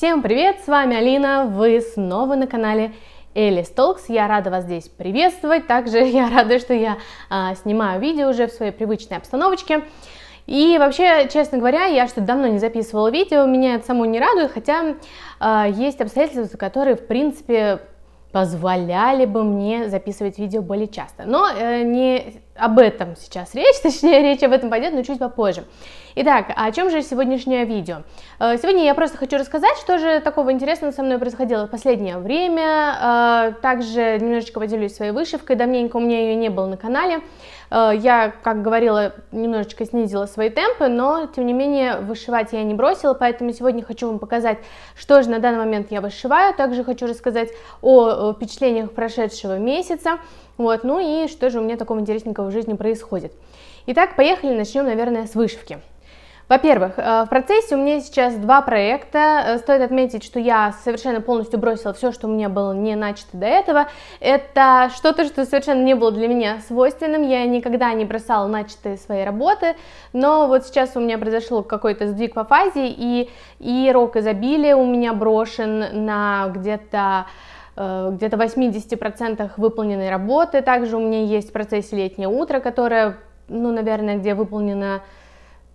Всем привет, с вами Алина, вы снова на канале Элис Толкс. Я рада вас здесь приветствовать. Также я рада, что я а, снимаю видео уже в своей привычной обстановочке. И вообще, честно говоря, я что-то давно не записывала видео, меня это само не радует, хотя э, есть обстоятельства, которые, в принципе, позволяли бы мне записывать видео более часто. Но э, не об этом сейчас речь, точнее речь об этом пойдет, но чуть попозже. Итак, о чем же сегодняшнее видео? Э, сегодня я просто хочу рассказать, что же такого интересного со мной происходило в последнее время. Э, также немножечко поделюсь своей вышивкой, давненько у меня ее не было на канале. Э, я, как говорила, немножечко снизила свои темпы, но, тем не менее, вышивать я не бросила, поэтому сегодня хочу вам показать, что же на данный момент я вышиваю. Также хочу рассказать о впечатлениях прошедшего месяца, вот, ну и что же у меня такого интересненького в жизни происходит. Итак, поехали, начнем, наверное, с вышивки. Во-первых, э, в процессе у меня сейчас два проекта. Э, стоит отметить, что я совершенно полностью бросила все, что у меня было не начато до этого. Это что-то, что совершенно не было для меня свойственным. Я никогда не бросала начатые свои работы, но вот сейчас у меня произошел какой-то сдвиг по фазе, и, и рок изобилия у меня брошен на где-то где-то 80% выполненной работы. Также у меня есть в процессе летнее утро, которое, ну, наверное, где выполнено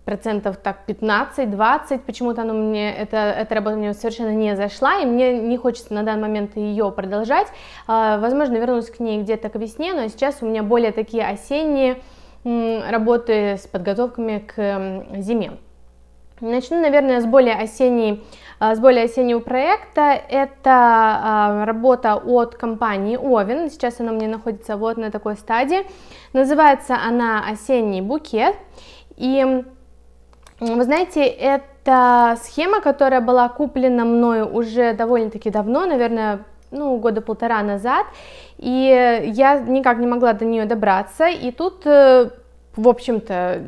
процентов так 15-20, почему-то оно мне, это, эта работа мне совершенно не зашла, и мне не хочется на данный момент ее продолжать. А, возможно, вернусь к ней где-то к весне, но сейчас у меня более такие осенние работы с подготовками к зиме. Начну, наверное, с более осенней а, с более осеннего проекта. Это а, работа от компании Овен. Сейчас она у меня находится вот на такой стадии. Называется она «Осенний букет». И вы знаете, это схема, которая была куплена мною уже довольно-таки давно, наверное, ну, года полтора назад, и я никак не могла до нее добраться, и тут, э, в общем-то,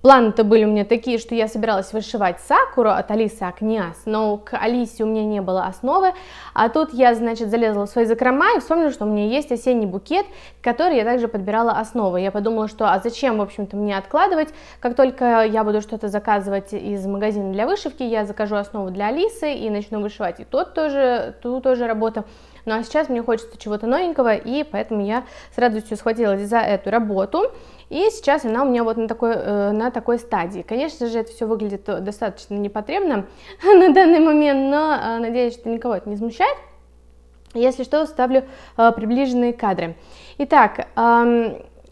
Планы-то были у меня такие, что я собиралась вышивать Сакуру от Алисы Акниас, но к Алисе у меня не было основы, а тут я, значит, залезла в свои закрома и вспомнила, что у меня есть осенний букет, который я также подбирала основы. Я подумала, что а зачем, в общем-то, мне откладывать, как только я буду что-то заказывать из магазина для вышивки, я закажу основу для Алисы и начну вышивать и тот тоже, ту тоже работу. Ну а сейчас мне хочется чего-то новенького, и поэтому я с радостью схватилась за эту работу. И сейчас она у меня вот на такой, э, на такой стадии. Конечно же, это все выглядит достаточно непотребно на данный момент, но э, надеюсь, что никого это не смущает. Если что, ставлю э, приближенные кадры. Итак,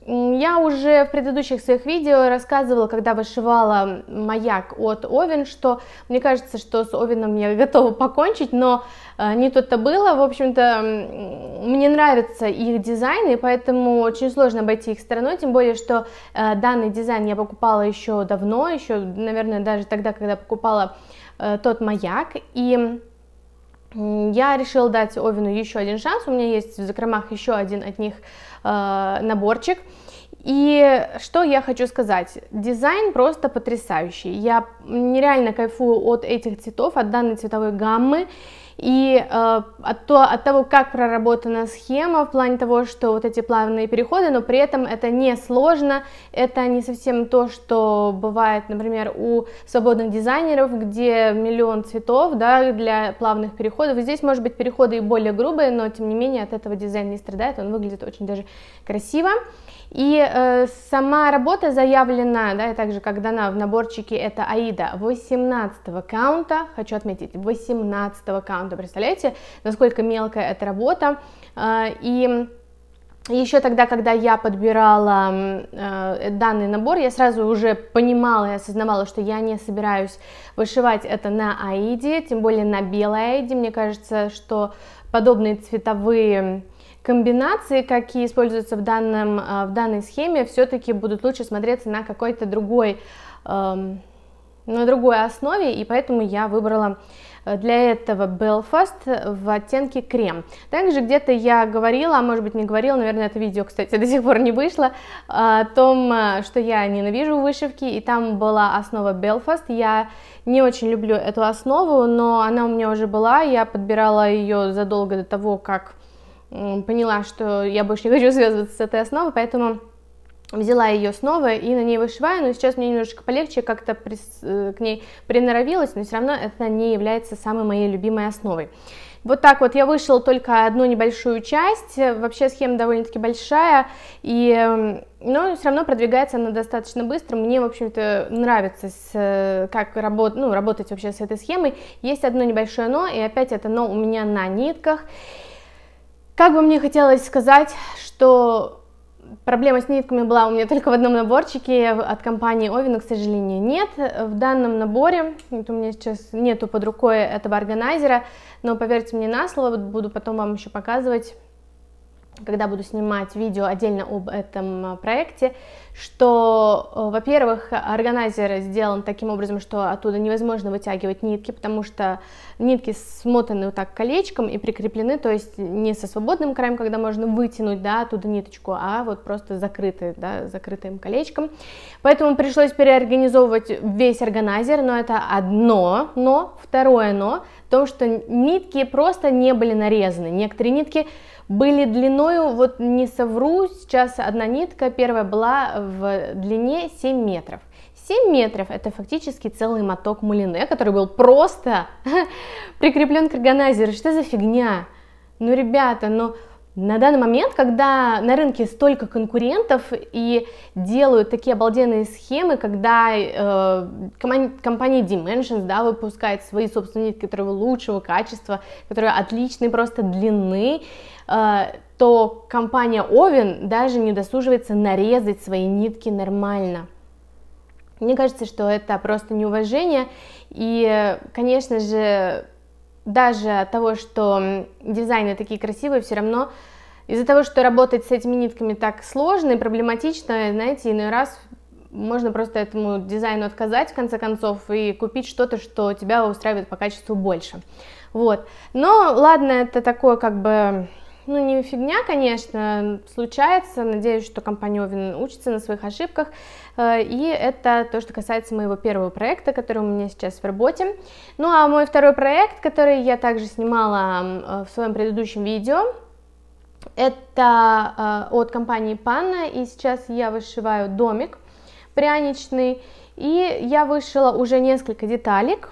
я уже в предыдущих своих видео рассказывала, когда вышивала маяк от Овен, что мне кажется, что с Овеном я готова покончить, но э, не тут-то было. В общем-то, мне нравится их дизайн, и поэтому очень сложно обойти их стороной, тем более, что э, данный дизайн я покупала еще давно, еще, наверное, даже тогда, когда покупала э, тот маяк, и я решила дать Овину еще один шанс, у меня есть в закромах еще один от них наборчик. И что я хочу сказать, дизайн просто потрясающий, я нереально кайфую от этих цветов, от данной цветовой гаммы, и э, от, то, от того, как проработана схема в плане того, что вот эти плавные переходы, но при этом это не сложно, это не совсем то, что бывает, например, у свободных дизайнеров, где миллион цветов да, для плавных переходов. Здесь, может быть, переходы и более грубые, но тем не менее от этого дизайн не страдает, он выглядит очень даже красиво. И э, сама работа заявлена, да, и также как дана в наборчике, это Аида 18 каунта, хочу отметить, 18 каунта, представляете, насколько мелкая эта работа, э, и еще тогда, когда я подбирала э, данный набор, я сразу уже понимала и осознавала, что я не собираюсь вышивать это на Аиде, тем более на белой Аиде. Мне кажется, что подобные цветовые комбинации, какие используются в, данном, э, в данной схеме, все-таки будут лучше смотреться на какой-то другой, эм, на другой основе, и поэтому я выбрала для этого Belfast в оттенке крем. Также где-то я говорила, а может быть не говорила, наверное, это видео, кстати, до сих пор не вышло, о том, э, что я ненавижу вышивки, и там была основа Belfast. Я не очень люблю эту основу, но она у меня уже была, я подбирала ее задолго до того, как поняла, что я больше не хочу связываться с этой основой, поэтому взяла ее снова и на ней вышиваю, но сейчас мне немножечко полегче, как-то э, к ней приноровилась, но все равно это не является самой моей любимой основой. Вот так вот я вышила только одну небольшую часть, вообще схема довольно-таки большая, и, эм, но все равно продвигается она достаточно быстро, мне, в общем-то, нравится, с, как работ, ну, работать вообще с этой схемой. Есть одно небольшое но, и опять это но у меня на нитках. Как бы мне хотелось сказать, что Проблема с нитками была у меня только в одном наборчике от компании Овен, к сожалению, нет. В данном наборе, вот у меня сейчас нету под рукой этого органайзера, но поверьте мне на слово, буду потом вам еще показывать когда буду снимать видео отдельно об этом а, проекте, что, э, во-первых, органайзер сделан таким образом, что оттуда невозможно вытягивать нитки, потому что нитки смотаны вот так колечком и прикреплены, то есть не со свободным краем, когда можно вытянуть, да, оттуда ниточку, а вот просто закрыты, да, закрытым колечком. Поэтому пришлось переорганизовывать весь органайзер, но это одно но, второе но, в том, что нитки просто не были нарезаны. Некоторые нитки были длиною, вот не совру, сейчас одна нитка, первая была в длине 7 метров. 7 метров это фактически целый моток мулине, который был просто прикреплен к органайзеру. Что за фигня? Ну, ребята, ну на данный момент, когда на рынке столько конкурентов и делают такие обалденные схемы, когда э, компания Dimensions да, выпускает свои собственные нитки, которые лучшего качества, которые отличной просто длины, э, то компания Oven даже не досуживается нарезать свои нитки нормально. Мне кажется, что это просто неуважение, и, конечно же, даже от того, что дизайны такие красивые, все равно из-за того, что работать с этими нитками так сложно и проблематично, знаете, иной раз можно просто этому дизайну отказать в конце концов и купить что-то, что тебя устраивает по качеству больше. Вот. Но ладно, это такое как бы ну, не фигня, конечно, случается. Надеюсь, что компания Овен учится на своих ошибках. Э, и это то, что касается моего первого проекта, который у меня сейчас в работе. Ну, а мой второй проект, который я также снимала э, в своем предыдущем видео, это э, от компании Panna, и сейчас я вышиваю домик пряничный, и я вышила уже несколько деталек,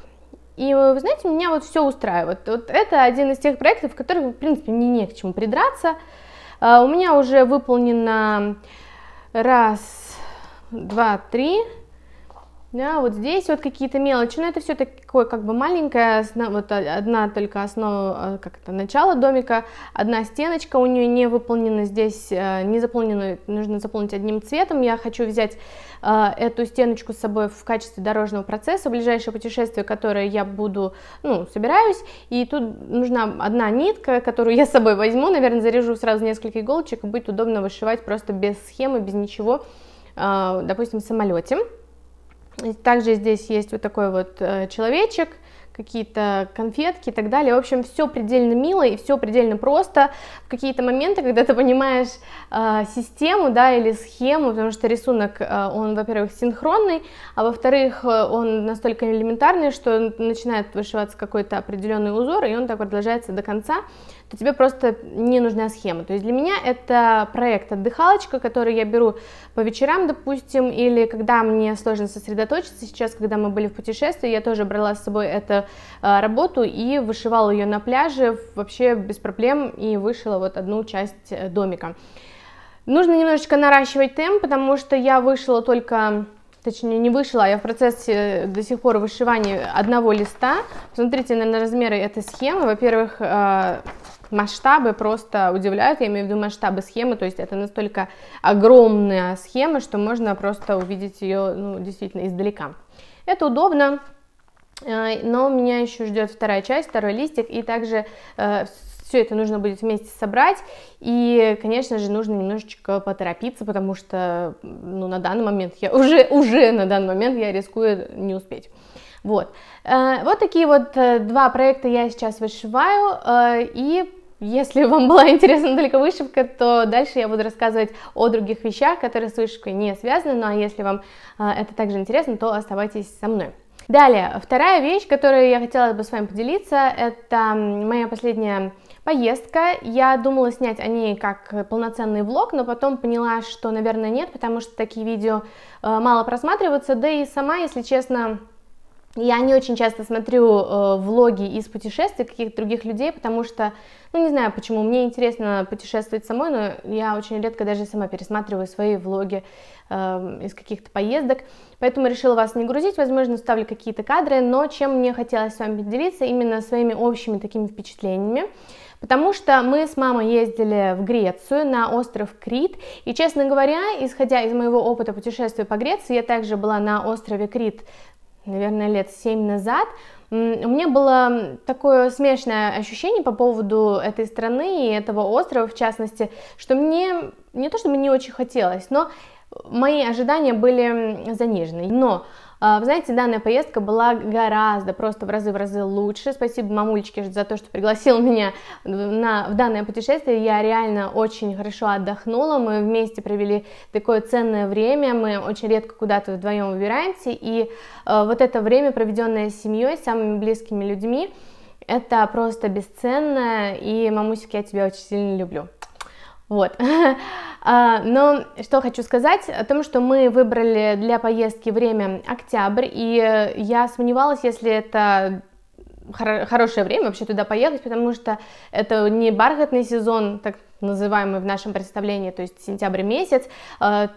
и вы знаете, меня вот все устраивает. Вот это один из тех проектов, в которых, в принципе, мне не к чему придраться. А, у меня уже выполнено раз, два, три, да, вот здесь вот какие-то мелочи, но это все такое как бы маленькое, вот одна только основа, э, как это, начало домика, одна стеночка у нее не выполнена здесь, э, не заполнена, нужно заполнить одним цветом, я хочу взять э, эту стеночку с собой в качестве дорожного процесса, ближайшее путешествие, которое я буду, ну, собираюсь, и тут нужна одна нитка, которую я с собой возьму, наверное, заряжу сразу несколько иголочек, и будет удобно вышивать просто без схемы, без ничего, допустим, в самолете. Также здесь есть вот такой вот э, человечек, какие-то конфетки и так далее. В общем, все предельно мило и все предельно просто. В какие-то моменты, когда ты понимаешь э, систему, да, или схему, потому что рисунок, э, он, во-первых, синхронный, а во-вторых, э, он настолько элементарный, что начинает вышиваться какой-то определенный узор, и он так продолжается до конца то тебе просто не нужна схема. То есть для меня это проект отдыхалочка, который я беру по вечерам, допустим, или когда мне сложно сосредоточиться. Сейчас, когда мы были в путешествии, я тоже брала с собой эту а, работу и вышивала ее на пляже вообще без проблем и вышила вот одну часть э, домика. Нужно немножечко наращивать темп, потому что я вышила только точнее не вышла, а я в процессе до сих пор вышивания одного листа. Посмотрите на размеры этой схемы. Во-первых, масштабы просто удивляют, я имею в виду масштабы схемы, то есть это настолько огромная схема, что можно просто увидеть ее ну, действительно издалека. Это удобно, э, но меня еще ждет вторая часть, второй листик, и также э, все это нужно будет вместе собрать, и, конечно же, нужно немножечко поторопиться, потому что, ну, на данный момент я уже, уже на данный момент я рискую не успеть. Вот. Э, вот такие вот два проекта я сейчас вышиваю, и если вам была интересна только вышивка, то дальше я буду рассказывать о других вещах, которые с вышивкой не связаны, ну а если вам а, это также интересно, то оставайтесь со мной. Далее, вторая вещь, которую я хотела бы с вами поделиться, это моя последняя поездка. Я думала снять о ней как полноценный влог, но потом поняла, что, наверное, нет, потому что такие видео э, мало просматриваются, да и сама, если честно, я не очень часто смотрю э, влоги из путешествий каких-то других людей, потому что, ну не знаю почему, мне интересно путешествовать самой, но я очень редко даже сама пересматриваю свои влоги э, из каких-то поездок, поэтому решила вас не грузить, возможно, ставлю какие-то кадры, но чем мне хотелось с вами поделиться, именно своими общими такими впечатлениями. Потому что мы с мамой ездили в Грецию на остров Крит, и, честно говоря, исходя из моего опыта путешествия по Греции, я также была на острове Крит наверное, лет 7 назад, у меня было такое смешное ощущение по поводу этой страны и этого острова, в частности, что мне не то чтобы не очень хотелось, но мои ожидания были занижены. Но вы знаете, данная поездка была гораздо, просто в разы в разы лучше. Спасибо мамулечке за то, что пригласил меня на, в данное путешествие. Я реально очень хорошо отдохнула. Мы вместе провели такое ценное время. Мы очень редко куда-то вдвоем выбираемся. И э, вот это время, проведенное с семьей, самыми близкими людьми, это просто бесценно. И, мамусик, я тебя очень сильно люблю. Вот. А, но что хочу сказать о том, что мы выбрали для поездки время октябрь, и я сомневалась, если это хорошее время вообще туда поехать, потому что это не бархатный сезон, так называемый в нашем представлении, то есть сентябрь месяц. А,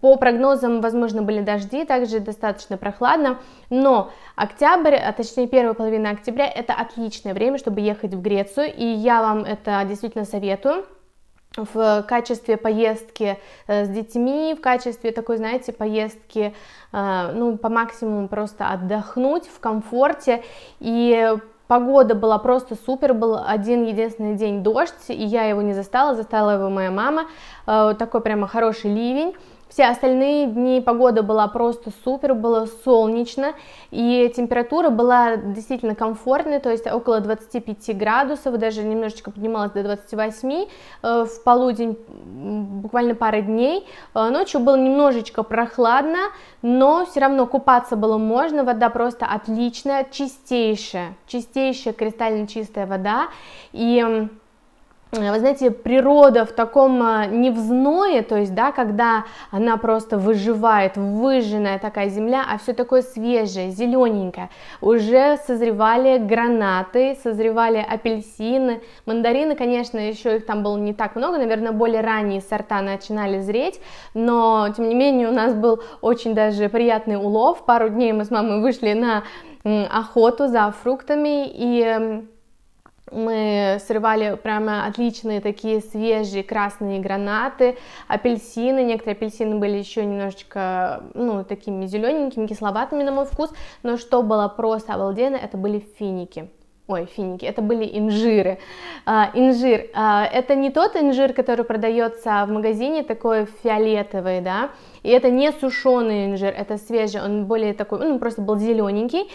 по прогнозам, возможно, были дожди, также достаточно прохладно, но октябрь, а точнее первая половина октября, это отличное время, чтобы ехать в Грецию, и я вам это действительно советую в качестве поездки э, с детьми, в качестве такой, знаете, поездки, э, ну, по максимуму просто отдохнуть в комфорте, и погода была просто супер, был один единственный день дождь, и я его не застала, застала его моя мама, э, такой прямо хороший ливень, все остальные дни погода была просто супер, было солнечно, и температура была действительно комфортной, то есть около 25 градусов, даже немножечко поднималась до 28 э, в полудень, буквально пары дней. Э, ночью было немножечко прохладно, но все равно купаться было можно, вода просто отличная, чистейшая, чистейшая, кристально чистая вода, и вы знаете, природа в таком э, невзное, то есть, да, когда она просто выживает, выжженная такая земля, а все такое свежее, зелененькое, уже созревали гранаты, созревали апельсины, мандарины, конечно, еще их там было не так много, наверное, более ранние сорта начинали зреть, но, тем не менее, у нас был очень даже приятный улов, пару дней мы с мамой вышли на охоту за фруктами, и мы срывали прямо отличные такие свежие красные гранаты, апельсины, некоторые апельсины были еще немножечко, ну, такими зелененькими, кисловатыми на мой вкус, но что было просто обалденно, это были финики. Ой, финики, это были инжиры. А, инжир, а, это не тот инжир, который продается в магазине, такой фиолетовый, да, и это не сушеный инжир, это свежий, он более такой, ну, просто был зелененький,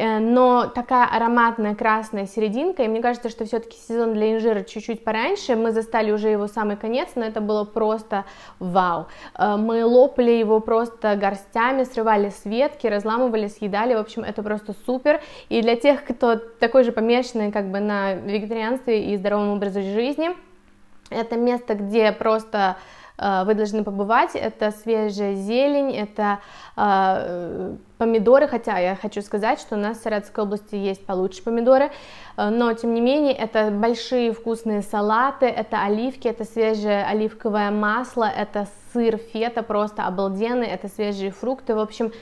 Э, но такая ароматная красная серединка, и мне кажется, что все-таки сезон для инжира чуть-чуть пораньше, мы застали уже его самый конец, но это было просто вау. Э, мы лопали его просто горстями, срывали с ветки, разламывали, съедали, в общем, это просто супер, и для тех, кто такой же помешанный как бы на вегетарианстве и здоровом образе жизни, это место, где просто вы должны побывать. Это свежая зелень, это э, помидоры, хотя я хочу сказать, что у нас в Саратовской области есть получше помидоры, э, но тем не менее это большие вкусные салаты, это оливки, это свежее оливковое масло, это сыр фета, просто обалденный, это свежие фрукты, в общем,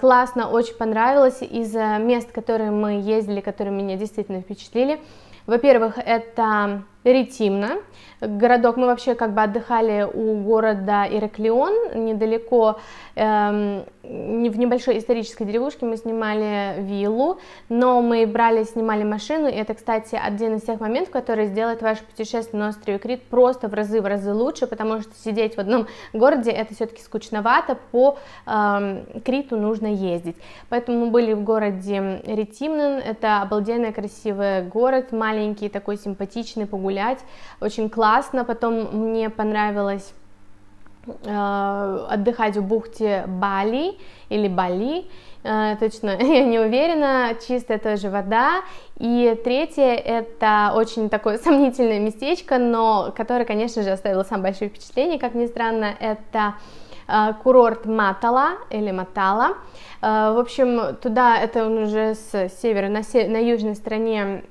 классно, очень понравилось из мест, которые мы ездили, которые меня действительно впечатлили. Во-первых, это Ретимна, городок, мы вообще как бы отдыхали у города Ираклион, недалеко, эм, в небольшой исторической деревушке мы снимали виллу, но мы брали, снимали машину, и это, кстати, один из тех моментов, который сделает ваше путешествие на острове Крит просто в разы, в разы лучше, потому что сидеть в одном городе это все-таки скучновато, по эм, Криту нужно ездить, поэтому мы были в городе Ретимнен, это обалденный красивый город, маленький, такой симпатичный, погулять, очень классно, потом мне понравилось э, отдыхать в бухте Бали или Бали, э, точно я не уверена, чистая тоже вода. И третье, это очень такое сомнительное местечко, но которое, конечно же, оставило самое большое впечатление, как ни странно, это курорт Матала или Матала. Э, в общем, туда это он уже с севера на, се, на южной стороне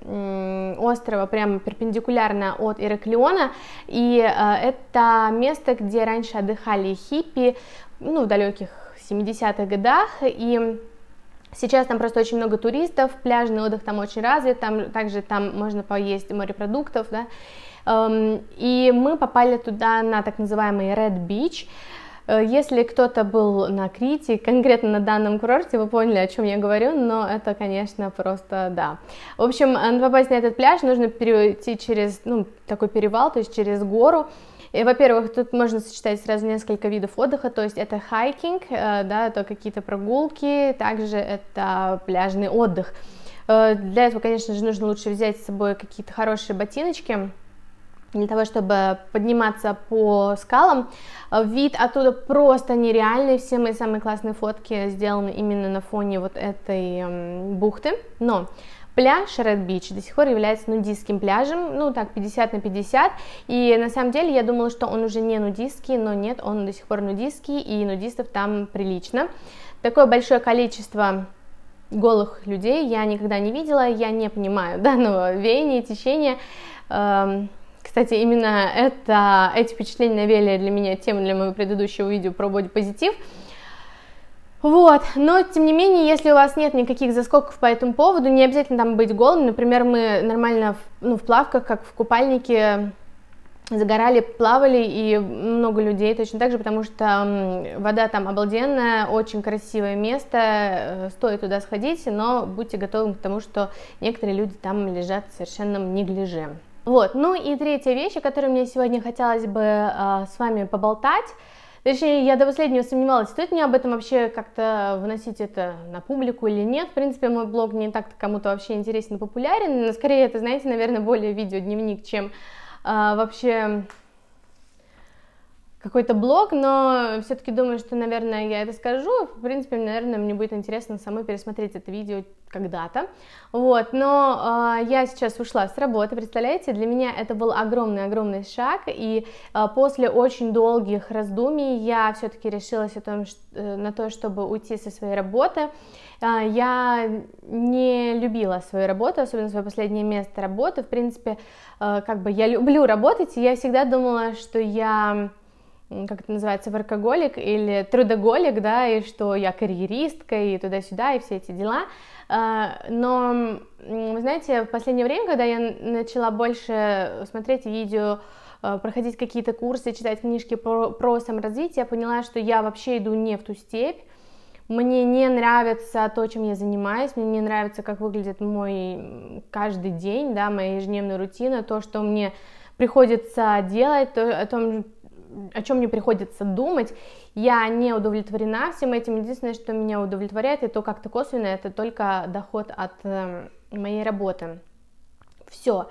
острова, прямо перпендикулярно от Ираклиона, и э, это место, где раньше отдыхали хиппи, ну, в далеких 70-х годах, и Сейчас там просто очень много туристов, пляжный отдых там очень развит, там также там можно поесть морепродуктов, да, эм, и мы попали туда на так называемый Red Beach, если кто-то был на Крите, конкретно на данном курорте, вы поняли, о чем я говорю, но это, конечно, просто да. В общем, э, попасть на этот пляж нужно перейти через, ну, такой перевал, то есть через гору, и, во-первых, тут можно сочетать сразу несколько видов отдыха, то есть это хайкинг, э, да, это какие-то прогулки, также это пляжный отдых. Для этого, конечно же, нужно лучше взять с собой какие-то хорошие ботиночки, для того, чтобы подниматься по скалам. Э, вид оттуда просто нереальный, все мои самые классные фотки сделаны именно на фоне вот этой эм, бухты, но пляж Red Beach до сих пор является нудистским пляжем, ну так, 50 на 50, и на самом деле я думала, что он уже не нудистский, но нет, он до сих пор нудистский, и нудистов там прилично. Такое большое количество голых людей я никогда не видела, я не понимаю данного веяния, течения, эм, кстати, именно это, эти впечатления навели для меня тему для моего предыдущего видео про бодипозитив. Вот, но тем не менее, если у вас нет никаких заскоков по этому поводу, не обязательно там быть голым. Например, мы нормально в, ну, в плавках, как в купальнике, загорали, плавали, и много людей точно так же, потому что вода там обалденная, очень красивое место, э, стоит туда сходить, но будьте готовы к тому, что некоторые люди там лежат совершенно неглиже. Вот, ну и третья вещь, о которой мне сегодня хотелось бы э, с вами поболтать, Точнее, я до последнего сомневалась, стоит мне об этом вообще как-то выносить это на публику или нет. В принципе, мой блог не так кому-то вообще интересен и популярен. Но скорее, это, знаете, наверное, более видеодневник, чем э, вообще какой-то блог, но все-таки думаю, что, наверное, я это скажу. В принципе, наверное, мне будет интересно самой пересмотреть это видео когда-то. Вот, но э, я сейчас ушла с работы, представляете, для меня это был огромный-огромный шаг, и э, после очень долгих раздумий я все-таки решилась о том, что, э, на то, чтобы уйти со своей работы. Э, я не любила свою работу, особенно свое последнее место работы. В принципе, э, как бы я люблю работать, и я всегда думала, что я как это называется, воркоголик или трудоголик, да, и что я карьеристка и туда-сюда, и все эти дела. А, но, вы знаете, в последнее время, когда я начала больше смотреть видео, а, проходить какие-то курсы, читать книжки про, про саморазвитие, я поняла, что я вообще иду не в ту степь, мне не нравится то, чем я занимаюсь, мне не нравится, как выглядит мой каждый день, да, моя ежедневная рутина, то, что мне приходится делать, то, о том, о чем мне приходится думать, я не удовлетворена всем этим. Единственное, что меня удовлетворяет, и то как-то косвенно, это только доход от э, моей работы. Все.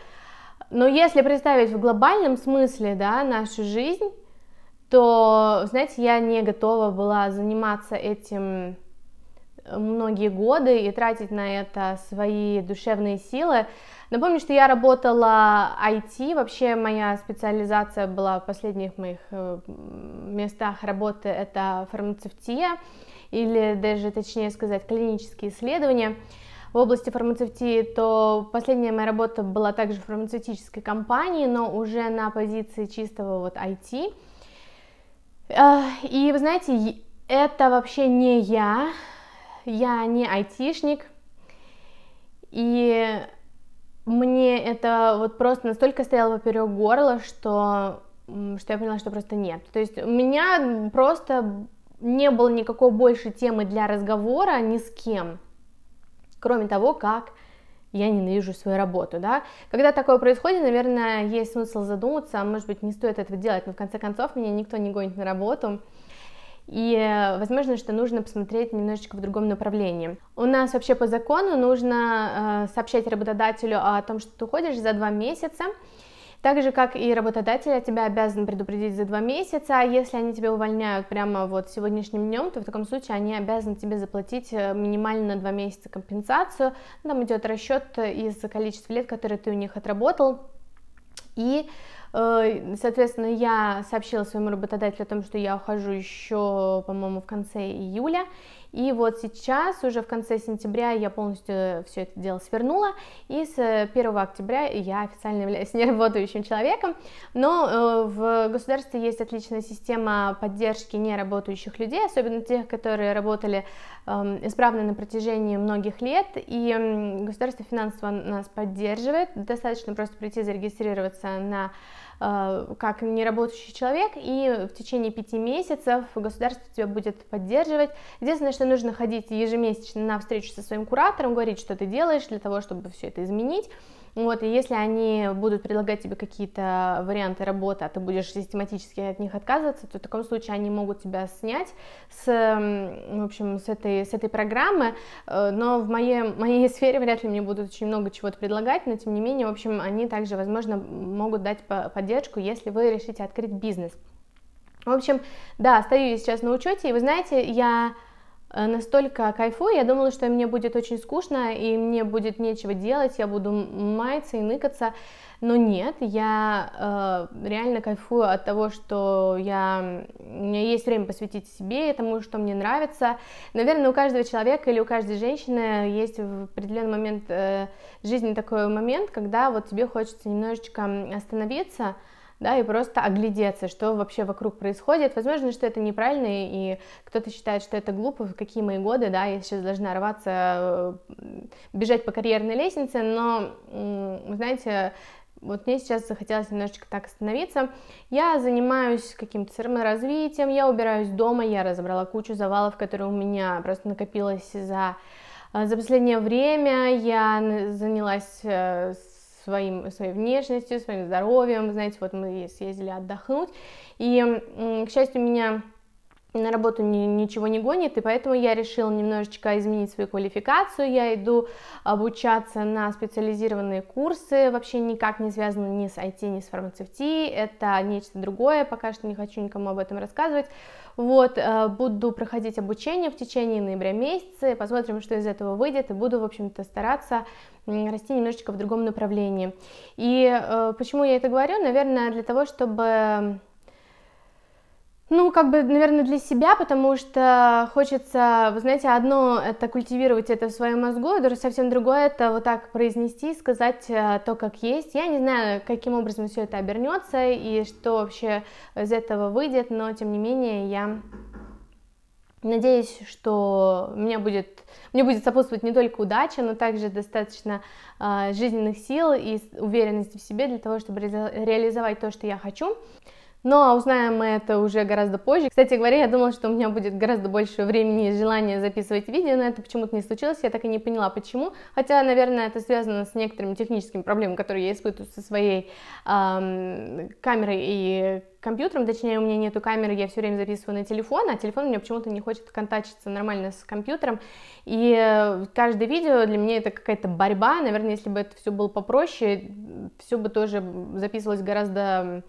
Но если представить в глобальном смысле, да, нашу жизнь, то, знаете, я не готова была заниматься этим многие годы и тратить на это свои душевные силы, Напомню, что я работала IT, вообще моя специализация была в последних моих э, местах работы, это фармацевтия, или даже точнее сказать клинические исследования. В области фармацевтии, то последняя моя работа была также в фармацевтической компании, но уже на позиции чистого вот IT. Э, и вы знаете, это вообще не я, я не айтишник, и мне это вот просто настолько стояло поперек горла, что, что я поняла, что просто нет. То есть у меня просто не было никакой больше темы для разговора ни с кем, кроме того, как я ненавижу свою работу, да. Когда такое происходит, наверное, есть смысл задуматься, а может быть, не стоит этого делать, но в конце концов меня никто не гонит на работу, и, э, возможно, что нужно посмотреть немножечко в другом направлении. У нас вообще по закону нужно э, сообщать работодателю о том, что ты уходишь за два месяца. Так же, как и работодатель тебя обязан предупредить за два месяца, а если они тебя увольняют прямо вот сегодняшним днем, то в таком случае они обязаны тебе заплатить э, минимально на два месяца компенсацию. Там идет расчет из количества лет, которые ты у них отработал. И Э, соответственно, я сообщила своему работодателю о том, что я ухожу еще, по-моему, в конце июля. И вот сейчас, уже в конце сентября, я полностью все это дело свернула, и с 1 октября я официально являюсь неработающим человеком, но э, в государстве есть отличная система поддержки неработающих людей, особенно тех, которые работали эм, исправно на протяжении многих лет, и государство финансово нас поддерживает, достаточно просто прийти зарегистрироваться на Э, как неработающий человек, и в течение пяти месяцев государство тебя будет поддерживать. Единственное, что нужно ходить ежемесячно на встречу со своим куратором, говорить, что ты делаешь для того, чтобы все это изменить. Вот, и если они будут предлагать тебе какие-то варианты работы, а ты будешь систематически от них отказываться, то в таком случае они могут тебя снять с, в общем, с этой, с этой программы, э, но в моей, моей сфере вряд ли мне будут очень много чего-то предлагать, но тем не менее, в общем, они также, возможно, могут дать поддержку, если вы решите открыть бизнес. В общем, да, стою я сейчас на учете, и вы знаете, я настолько кайфую, я думала, что мне будет очень скучно, и мне будет нечего делать, я буду маяться и ныкаться, но нет, я э, реально кайфую от того, что я, у меня есть время посвятить себе, тому, что мне нравится. Наверное, у каждого человека или у каждой женщины есть в определенный момент э, жизни такой момент, когда вот тебе хочется немножечко остановиться, да, и просто оглядеться, что вообще вокруг происходит. Возможно, что это неправильно, и кто-то считает, что это глупо, в какие мои годы, да, я сейчас должна рваться, э, бежать по карьерной лестнице, но, знаете, вот мне сейчас захотелось немножечко так остановиться. Я занимаюсь каким-то саморазвитием, я убираюсь дома, я разобрала кучу завалов, которые у меня просто накопилось за, э, за последнее время. Я занялась э, своим, своей внешностью, своим здоровьем. Знаете, вот мы съездили отдохнуть, и, к счастью, меня на работу ни, ничего не гонит, и поэтому я решила немножечко изменить свою квалификацию. Я иду обучаться на специализированные курсы, вообще никак не связаны ни с IT, ни с фармацевтией. Это нечто другое, пока что не хочу никому об этом рассказывать. Вот, э, буду проходить обучение в течение ноября месяца, посмотрим, что из этого выйдет, и буду, в общем-то, стараться расти немножечко в другом направлении. И э, почему я это говорю? Наверное, для того, чтобы ну, как бы, наверное, для себя, потому что хочется, вы знаете, одно это культивировать это в своем мозгу, а совсем другое это вот так произнести, сказать э, то, как есть. Я не знаю, каким образом все это обернется и что вообще из этого выйдет, но тем не менее я надеюсь, что меня будет, мне будет сопутствовать не только удача, но также достаточно э, жизненных сил и уверенности в себе для того, чтобы реализовать то, что я хочу. Но узнаем мы это уже гораздо позже. Кстати говоря, я думала, что у меня будет гораздо больше времени и желания записывать видео, но это почему-то не случилось, я так и не поняла, почему. Хотя, наверное, это связано с некоторыми техническими проблемами, которые я испытываю со своей эм, камерой и компьютером, точнее, у меня нету камеры, я все время записываю на телефон, а телефон у меня почему-то не хочет контачиться нормально с компьютером, и э, каждое видео для меня это какая-то борьба, наверное, если бы это все было попроще, все бы тоже записывалось гораздо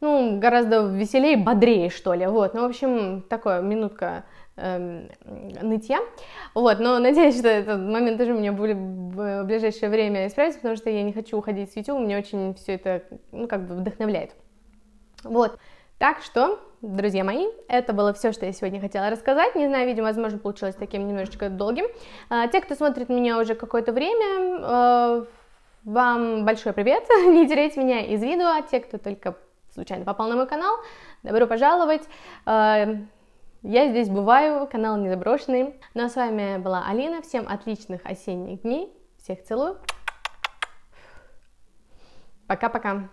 ну, гораздо веселее, бодрее, что ли, вот, ну, в общем, такое, минутка эм, нытья, вот, но надеюсь, что этот момент тоже у меня будет в ближайшее время исправится, потому что я не хочу уходить с YouTube, мне очень все это, ну, как бы вдохновляет, вот, так что, друзья мои, это было все, что я сегодня хотела рассказать. Не знаю, видео, возможно, получилось таким немножечко долгим. А, те, кто смотрит меня уже какое-то время, э, вам большой привет. Не теряйте меня из видео. А те, кто только случайно попал на мой канал, добро пожаловать. Э, я здесь бываю, канал не заброшенный. Ну а с вами была Алина. Всем отличных осенних дней. Всех целую. Пока-пока.